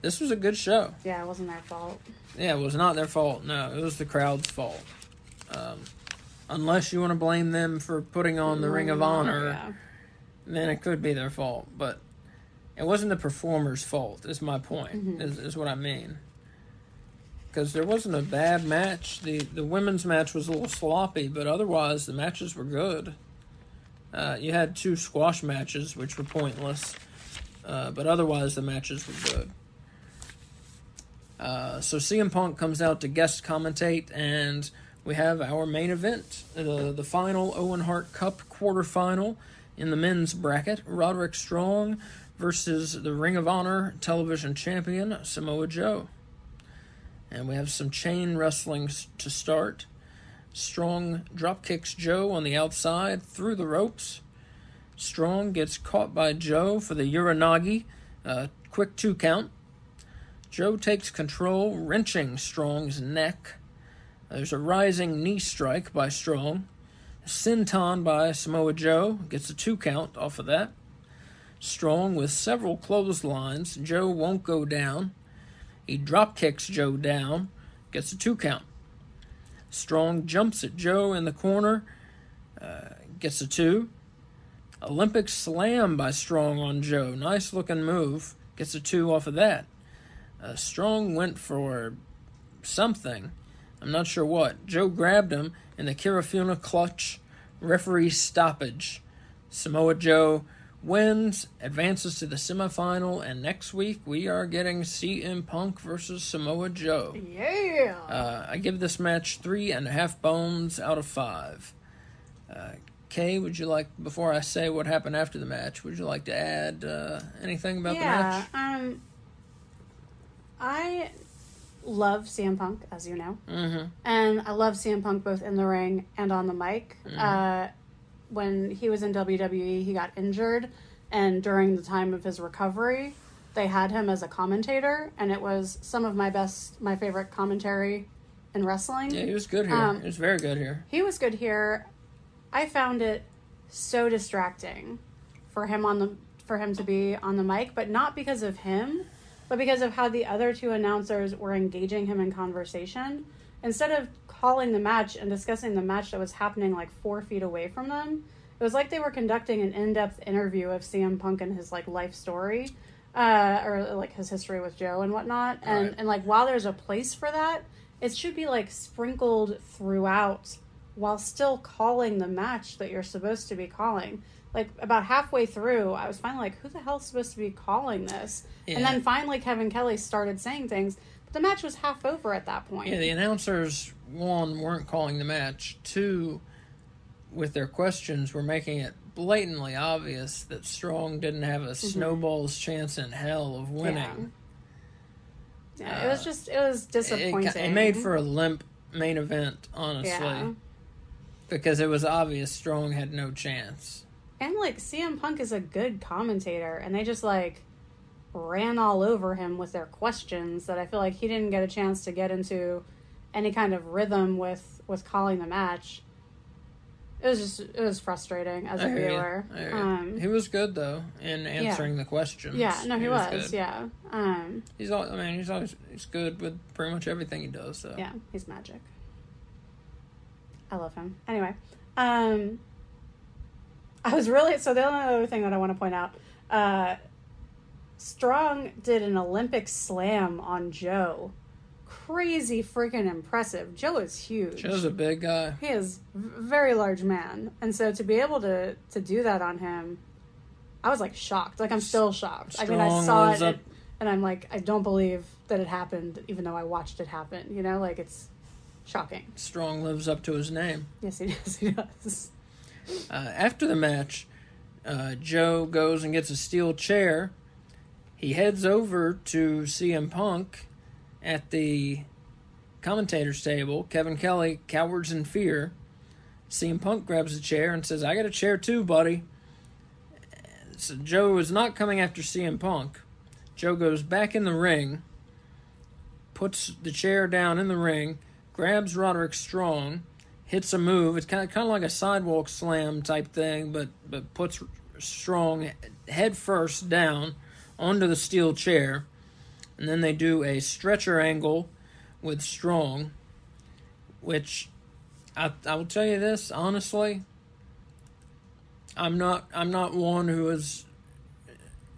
this was a good show. Yeah, it wasn't their fault. Yeah, it was not their fault. No, it was the crowd's fault. Um, unless you want to blame them for putting on the Ring of Honor, Yeah. then it could be their fault. But it wasn't the performer's fault. Is my point. Mm-hmm. Is is what I mean. Because there wasn't a bad match. the The women's match was a little sloppy, but otherwise the matches were good. Uh, you had two squash matches, which were pointless, uh, but otherwise the matches were good. Uh, so CM Punk comes out to guest commentate, and we have our main event, the the final Owen Hart Cup quarterfinal in the men's bracket. Roderick Strong versus the Ring of Honor television champion Samoa Joe. And we have some chain wrestling to start. Strong drop kicks Joe on the outside through the ropes. Strong gets caught by Joe for the Uranage, uh, quick two count. Joe takes control, wrenching Strong's neck. There's a rising knee strike by Strong. Senton by Samoa Joe gets a two count off of that. Strong with several clotheslines. Joe won't go down. He drop kicks Joe down, gets a two count. Strong jumps at Joe in the corner, uh, gets a two. Olympic slam by Strong on Joe. Nice looking move. Gets a two off of that. Uh, Strong went for something. I'm not sure what. Joe grabbed him in the Kirifuda clutch. Referee stoppage. Samoa Joe wins, advances to the semifinal, and next week we are getting CM Punk versus Samoa Joe. Yeah. Uh, I give this match three and a half bones out of five. Uh, Kay, would you like, before I say what happened after the match, would you like to add uh, anything about the yeah. match? Um, I love CM Punk, as you know, Mm-hmm. and I love CM Punk both in the ring and on the mic. Mm-hmm. Uh, when he was in WWE, he got injured, and during the time of his recovery, they had him as a commentator, and it was some of my best, my favorite commentary in wrestling. Yeah, he was good here. Um, he was very good here. He was good here. I found it so distracting for him on the for him to be on the mic, but not because of him, but because of how the other two announcers were engaging him in conversation. Instead of calling the match and discussing the match that was happening like four feet away from them, it was like they were conducting an in-depth interview of CM Punk and his like life story, uh, or like his history with Joe and whatnot. And Right. and like while there's a place for that, it should be like sprinkled throughout while still calling the match that you're supposed to be calling. Like about halfway through, I was finally like, "Who the hell's supposed to be calling this?" And then finally, Kevin Kelly started saying things, the match was half over at that point. Yeah, the announcers one weren't calling the match. Two, with their questions, were making it blatantly obvious that Strong didn't have a mm-hmm. snowball's chance in hell of winning. Yeah, it was uh, just it was It, disappointing. it made for a limp main event, honestly, Yeah. because it was obvious Strong had no chance. And like CM Punk is a good commentator, and they just like ran all over him with their questions that I feel like he didn't get a chance to get into any kind of rhythm with with calling the match. It was just it was frustrating as a viewer. I hear ya. Um, he was good though in answering the questions. yeah, no, he, was. good. Yeah, um, He's all. I mean, he's always he's good with pretty much everything he does. So yeah, he's magic. I love him. Anyway, um, I was really so the only other thing that I want to point out, uh, Strong did an Olympic slam on Joe. Crazy freaking impressive. Joe is huge. Joe's a big guy. he is a very large man, and so to be able to to do that on him, I was like shocked. Like I'm still shocked. I mean, I saw it, up- and I'm like, I don't believe that it happened, even though I watched it happen. You know, like it's shocking. Strong lives up to his name. Yes, he does. He does. Uh, after the match, uh, Joe goes and gets a steel chair. He heads over to CM Punk at the commentator's table. Kevin Kelly cowards in fear. CM Punk grabs a chair and says, I got a chair too, buddy. So Joe is not coming after CM Punk. Joe goes back in the ring, puts the chair down in the ring, grabs Roderick Strong, hits a move. It's kind of kind of like a sidewalk slam type thing, but but puts Strong head first down onto the steel chair, and then they do a stretcher angle with Strong, which I I will tell you this honestly. I'm not I'm not one who is.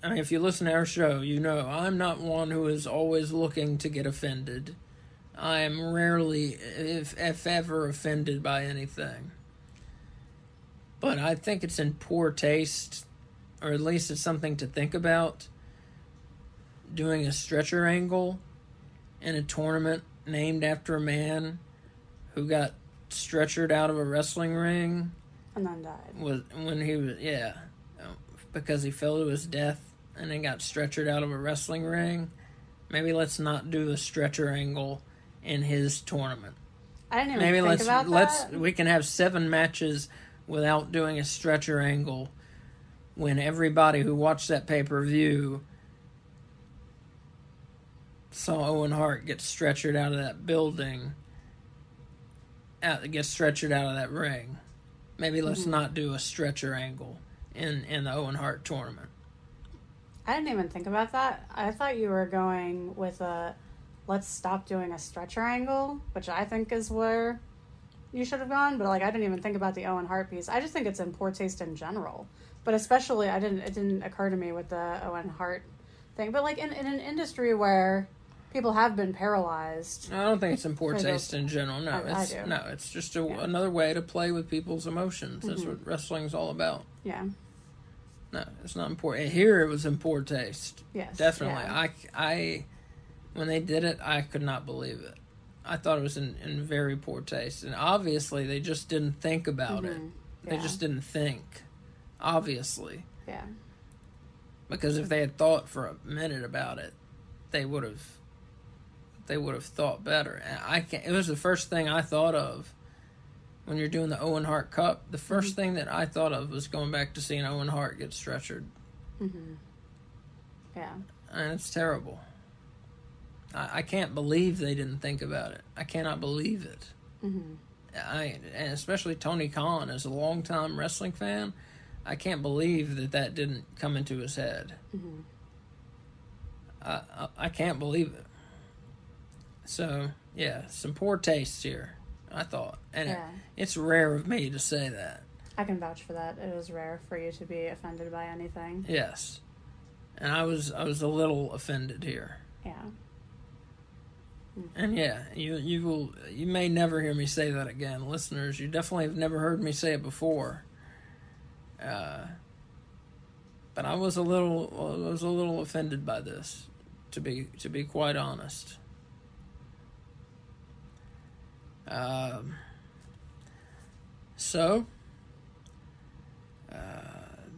I mean, if you listen to our show, you know I'm not one who is always looking to get offended. I am rarely, if, if ever, offended by anything. But I think it's in poor taste, or at least it's something to think about, doing a stretcher angle in a tournament named after a man who got stretchered out of a wrestling ring And then died. was when he was yeah because he fell to his death and then got stretchered out of a wrestling ring maybe let's not do a stretcher angle in his tournament I didn't even maybe think let's about let's that. we can have seven matches without doing a stretcher angle when everybody who watched that pay-per-view saw Owen Hart get stretchered out of that building out get stretchered out of that ring maybe let's Mm-hmm. not do a stretcher angle in in the Owen Hart tournament I didn't even think about that. I thought you were going with a let's stop doing a stretcher angle, which I think is where you should have gone. But like, I didn't even think about the Owen Hart piece. I just think it's in poor taste in general. But especially, I didn't. It didn't occur to me with the Owen Hart thing. But like in, in an industry where people have been paralyzed, I don't think it's in poor taste in general. No, I- I it's do. no, it's just a, Yeah. Mm-hmm. another way to play with people's emotions. That's what wrestling's all about. yeah, No, it's not important. Here it was in poor taste. yes, Definitely. yeah. I, I, when they did it, I could not believe it. I thought it was in, in very poor taste. And obviously, they just didn't think about it. Mhm. They Yeah. just didn't think. Obviously. yeah. Because if they had thought for a minute about it, they would have. They would have thought better. And I can It was the first thing I thought of when you're doing the Owen Hart Cup. The 1st Mm-hmm. thing that I thought of was going back to seeing Owen Hart get stretchered, hmm Yeah. and it's terrible. I, I can't believe they didn't think about it. I cannot believe it. hmm I and especially Tony Khan as a longtime wrestling fan, I can't believe that that didn't come into his head. hmm I, I I can't believe it. So yeah, some poor taste here. I thought, and it, it's rare of me to say that. I can vouch for that. It is rare for you to be offended by anything. Yes, and I was I was a little offended here. Yeah. And yeah, you you will you may never hear me say that again, listeners. You definitely have never heard me say it before. Uh, but I was a little I was a little offended by this, to be to be quite honest. Um, so uh,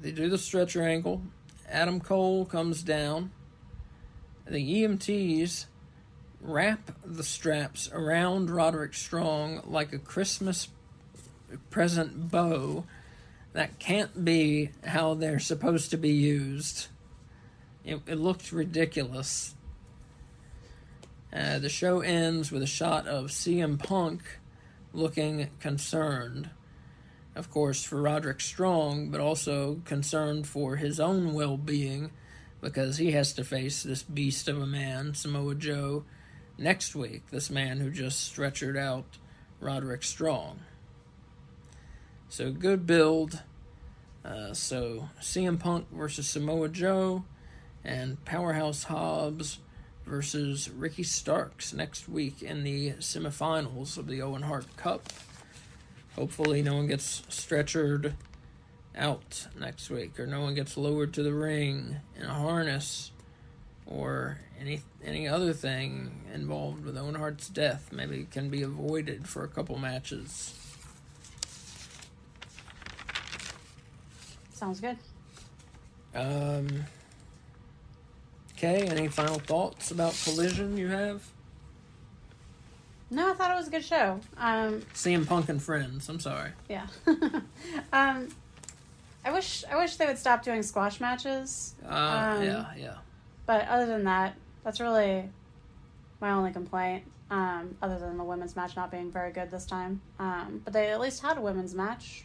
they do the stretcher ankle. Adam Cole comes down. The EMTs wrap the straps around Roderick Strong like a Christmas present bow. That can't be how they're supposed to be used. It, it looked ridiculous. Uh, the show ends with a shot of CM Punk looking concerned. Of course, for Roderick Strong, but also concerned for his own well being because he has to face this beast of a man, Samoa Joe, next week. This man who just stretchered out Roderick Strong. So, good build. Uh, so, CM Punk versus Samoa Joe and Powerhouse Hobbs versus Ricky Starks next week in the semifinals of the Owen Hart Cup. Hopefully, no one gets stretchered out next week, or no one gets lowered to the ring in a harness, or any any other thing involved with Owen Hart's death. Maybe can be avoided for a couple matches. Sounds good. Um. Okay, any final thoughts about Collision you have? No, I thought it was a good show. Um, CM Punk and Friends, I'm sorry. yeah. um, I wish I wish they would stop doing squash matches. Uh, Um, yeah, yeah. But other than that, that's really my only complaint. Um, other than the women's match not being very good this time. Um, but they at least had a women's match.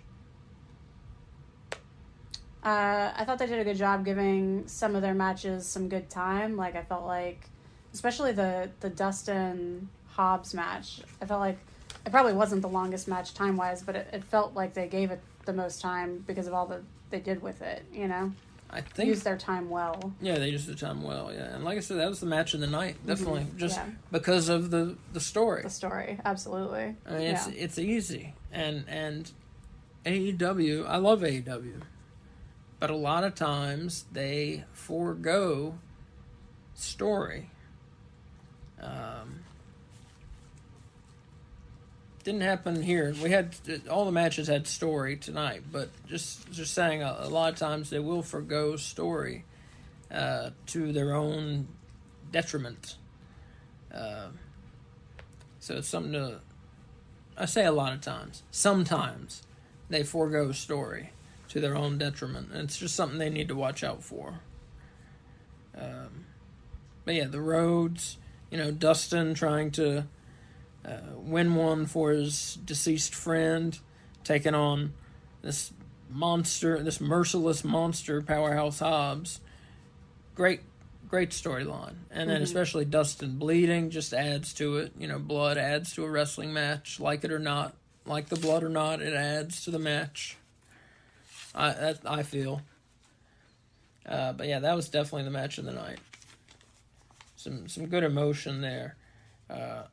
Uh, I thought they did a good job giving some of their matches some good time. Like I felt like, especially the the Dustin Hobbs match. I felt like it probably wasn't the longest match time wise, but it, it felt like they gave it the most time because of all that they did with it. You know, I think they used their time well. Yeah, they used the time well. Yeah, and like I said, that was the match of the night. Definitely, just Mm-hmm. yeah. because of the the story. The story, absolutely. I mean, it's yeah. it's easy, and and AEW. I love AEW, but a lot of times they forego story. Um, didn't happen here. We had all the matches had story tonight, but just just saying, a, a lot of times they will forego story uh, to their own detriment. Uh, so it's something to. I say a lot of times. Sometimes they forego story to their own detriment, and it's just something they need to watch out for. Um, but yeah, the Rhodes. You know, Dustin trying to uh, win one for his deceased friend, taking on this monster, this merciless monster, Powerhouse Hobbs. Great, great storyline, and then Mhm. especially Dustin bleeding just adds to it. You know, blood adds to a wrestling match, like it or not, like the blood or not, it adds to the match. I that, I feel. Uh, but yeah, that was definitely the match of the night. Some some good emotion there. Uh,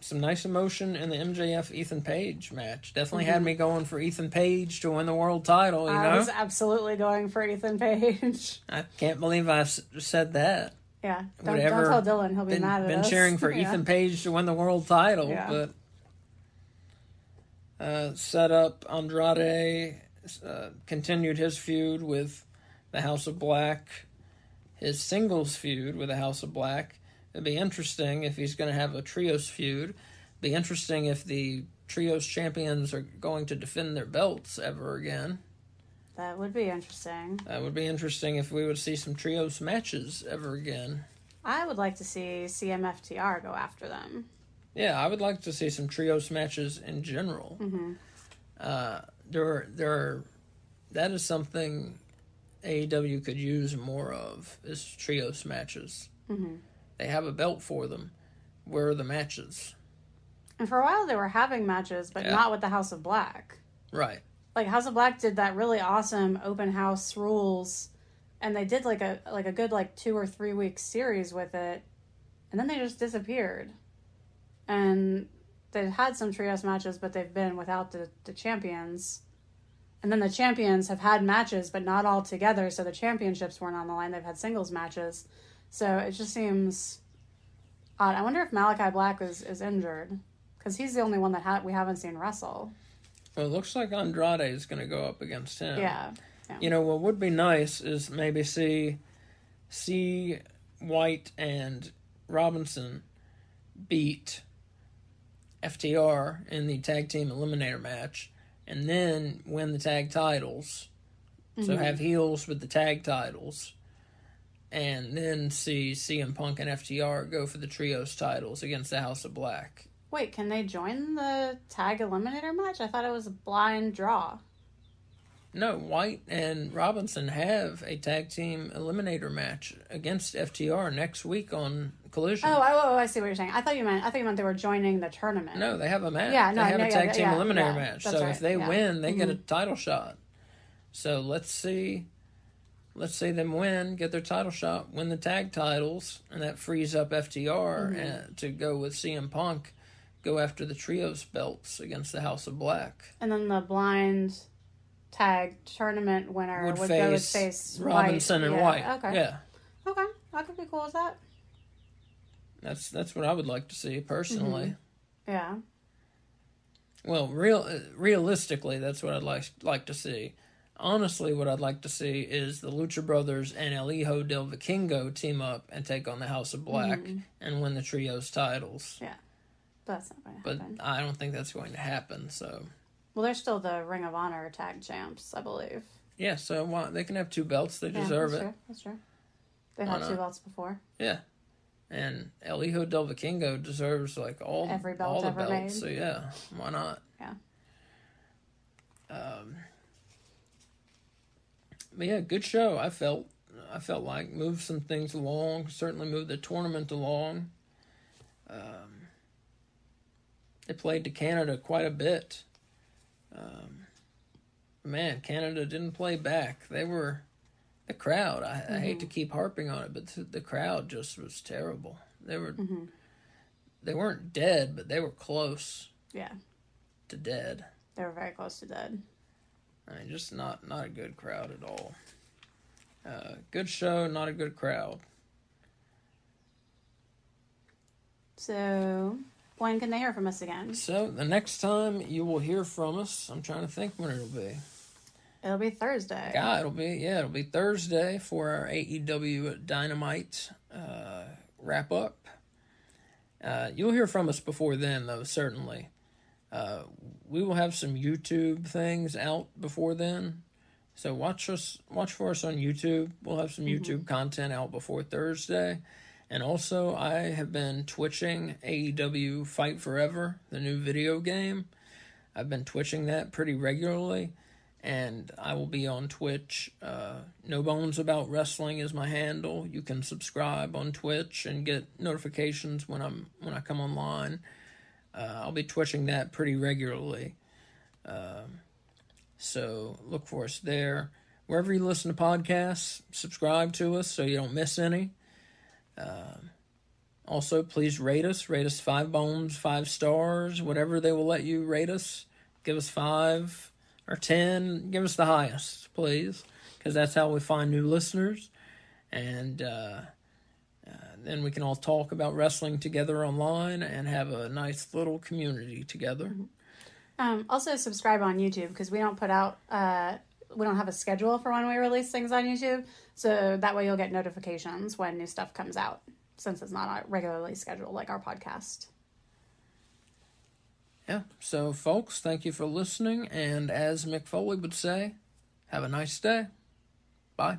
some nice emotion in the MJF Ethan Page match. Definitely had Mhm. me going for Ethan Page to win the world title. You know? I know, was absolutely going for Ethan Page. I can't believe I said that. yeah, don't, don't tell Dylan; he'll be Been, mad at been us. cheering for Yeah. Ethan Page to win the world title, Yeah. but uh, set up Andrade uh, continued his feud with the House of Black, his singles feud with the House of Black. It'd be interesting if he's going to have a trios feud. Be interesting if the trios champions are going to defend their belts ever again. That would be interesting. That would be interesting if we would see some trios matches ever again. I would like to see CMFTR go after them. Yeah, I would like to see some trios matches in general. hmm Uh, there, are, there are, that is something AEW could use more of is trios matches. hmm They have a belt for them. Where are the matches? And for a while, they were having matches, but Yeah. not with the House of Black. Right. Like House of Black did that really awesome open house rules, and they did like a like a good like two or three week series with it, and then they just disappeared. And they've had some trios matches, but they've been without the, the champions. And then the champions have had matches, but not all together. So the championships weren't on the line. They've had singles matches. So it just seems odd. I wonder if Malachi Black is, is injured because he's the only one that ha- we haven't seen wrestle. Well, it looks like Andrade is going to go up against him. Yeah. You know what would be nice is maybe see see White and Robinson beat FTR in the tag team eliminator match, and then win the tag titles. So mm-hmm. have heels with the tag titles, and then see CM Punk and FTR go for the trios titles against the House of Black. Wait, can they join the tag eliminator match? I thought it was a blind draw. No, White and Robinson have a tag team eliminator match against FTR next week on Collision. Oh, I, oh, I see what you're saying. I thought you meant I thought you meant they were joining the tournament. No, they have a match. Yeah, no, they have no, a yeah, tag team yeah, eliminator yeah, match. So right, if they yeah. Mm-hmm. win, they get a title shot. So let's see, let's see them win, get their title shot, win the tag titles, and that frees up FTR Mm-hmm. and, to go with CM Punk, go after the trios belts against the House of Black. And then the blind tag tournament winner Would would, go with face face Robinson White. and yeah. White. Okay. Yeah, Okay. I could be cool with that. That's that's what I would like to see personally. Yeah. Well, real uh, realistically, that's what I'd like like to see. Honestly, what I'd like to see is the Lucha Brothers and El Hijo del Vikingo team up and take on the House of Black and win the trios titles. Yeah. That's not going to But happen. I don't think that's going to happen. So Well, they're still the Ring of Honor tag champs, I believe. yeah, so they can have two belts. They Yeah, deserve that's it. True. That's true. They had two belts before. Yeah. And El Hijo del Vikingo deserves like all Every belt all the ever belts. made. So yeah, why not? Yeah. Um. But yeah, good show. I felt I felt like moved some things along. Certainly moved the tournament along. Um. They played to Canada quite a bit. Um. Man, Canada didn't play back. They were the crowd. I, I hate to keep harping on it, but the, the crowd just was terrible. They were Mm-hmm. they weren't dead, but they were close Yeah. to dead. They were very close to dead. I mean, just not not a good crowd at all. Uh, good show, not a good crowd. So, when can they hear from us again? So the next time you will hear from us, I'm trying to think when it'll be. It'll be Thursday. Yeah, it'll be yeah, it'll be Thursday for our AEW Dynamite uh, wrap up. Uh, you'll hear from us before then, though certainly. Uh, we will have some YouTube things out before then, so watch us watch for us on YouTube. We'll have some YouTube content out before Thursday, and also I have been twitching AEW Fight Forever, the new video game. I've been twitching that pretty regularly and I will be on Twitch. Uh, no Bones About Wrestling is my handle. You can subscribe on Twitch and get notifications when I'm when I come online. Uh, I'll be twitching that pretty regularly. Um, so look for us there. Wherever you listen to podcasts, subscribe to us so you don't miss any. Um, also, please rate us. Rate us five bones, five stars, whatever they will let you rate us. Give us five or 10 give us the highest please because that's how we find new listeners and uh, uh, then we can all talk about wrestling together online and have a nice little community together Um, also, subscribe on YouTube because we don't put out, uh, we don't have a schedule for when we release things on YouTube. So that way you'll get notifications when new stuff comes out since it's not regularly scheduled like our podcast. Yeah. So folks thank you for listening and as mick foley would say have a nice day. Bye